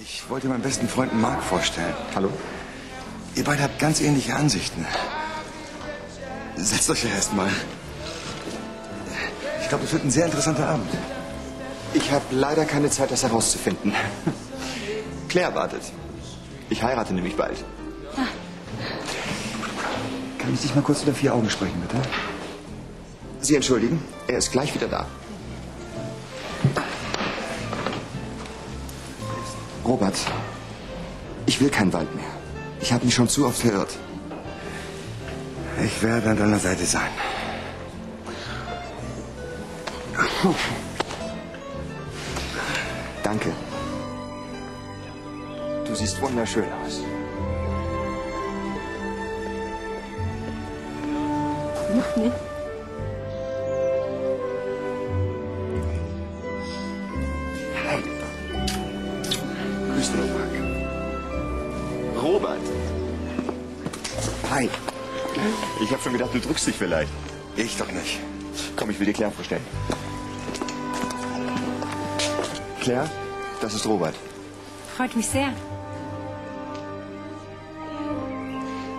Ich wollte meinen besten Freund Mark vorstellen. Hallo? Ihr beide habt ganz ähnliche Ansichten. Setzt euch ja erst mal. Ich glaube, es wird ein sehr interessanter Abend. Ich habe leider keine Zeit, das herauszufinden. Claire wartet. Ich heirate nämlich bald. Kann ich dich mal kurz unter vier Augen sprechen, bitte? Sie entschuldigen, er ist gleich wieder da. Robert, ich will keinen Wald mehr. Ich habe mich schon zu oft verirrt. Ich werde an deiner Seite sein. Danke. Du siehst wunderschön aus. Hey. Mark. Robert. Hi. Ich habe schon gedacht, du drückst dich vielleicht. Ich doch nicht. Komm, ich will dir Claire vorstellen. Claire, das ist Robert. Freut mich sehr.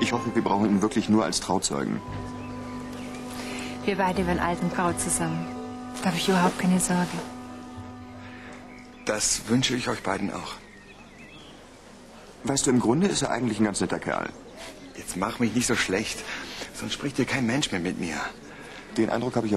Ich hoffe, wir brauchen ihn wirklich nur als Trauzeugen. Wir beide werden alt und grau zusammen. Da habe ich überhaupt keine Sorge. Das wünsche ich euch beiden auch. Weißt du, im Grunde ist er eigentlich ein ganz netter Kerl. Jetzt mach mich nicht so schlecht, sonst spricht hier kein Mensch mehr mit mir. Den Eindruck habe ich